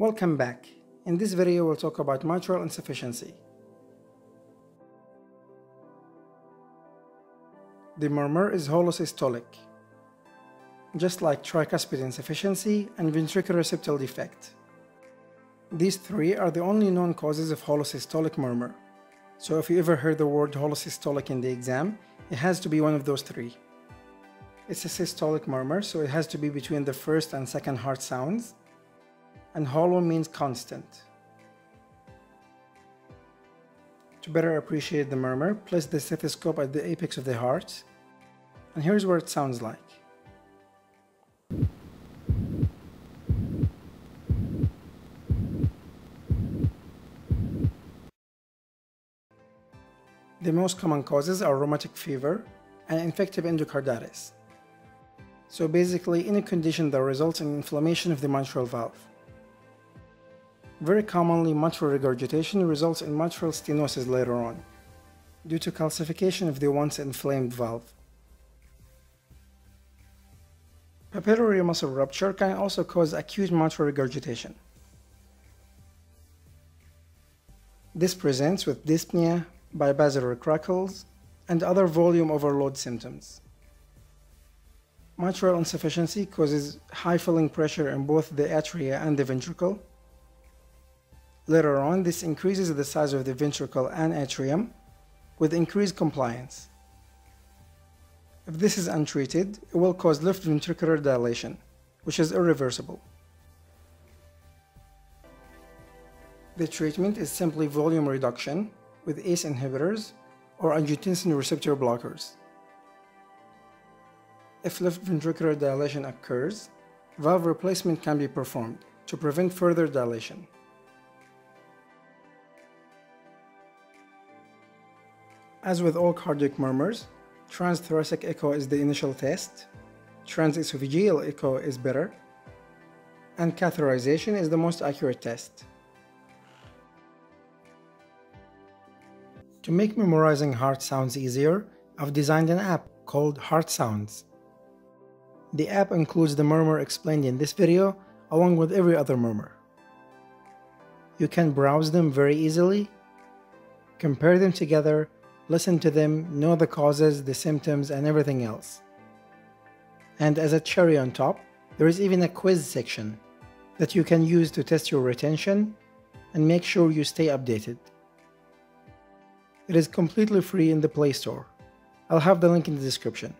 Welcome back. In this video we'll talk about mitral insufficiency. The murmur is holosystolic, just like tricuspid insufficiency and ventricular septal defect. These three are the only known causes of holosystolic murmur. So if you ever heard the word holosystolic in the exam, it has to be one of those three. It's a systolic murmur, so it has to be between the first and second heart sounds. And hollow means constant. To better appreciate the murmur, place the stethoscope at the apex of the heart. And here's what it sounds like. The most common causes are rheumatic fever and infective endocarditis. So basically any condition that results in inflammation of the mitral valve. Very commonly mitral regurgitation results in mitral stenosis later on, due to calcification of the once inflamed valve. Papillary muscle rupture can also cause acute mitral regurgitation. This presents with dyspnea, bibasilar crackles, and other volume overload symptoms. Mitral insufficiency causes high filling pressure in both the atria and the ventricle. Later on, this increases the size of the ventricle and atrium with increased compliance. If this is untreated, it will cause left ventricular dilation, which is irreversible. The treatment is simply volume reduction with ACE inhibitors or angiotensin receptor blockers. If left ventricular dilation occurs, valve replacement can be performed to prevent further dilation. As with all cardiac murmurs, transthoracic echo is the initial test, transesophageal echo is better, and catheterization is the most accurate test. To make memorizing heart sounds easier, I've designed an app called Heart Sounds. The app includes the murmur explained in this video along with every other murmur. You can browse them very easily, compare them together, listen to them, know the causes, the symptoms, and everything else. And as a cherry on top, there is even a quiz section that you can use to test your retention and make sure you stay updated. It is completely free in the Play Store. I'll have the link in the description.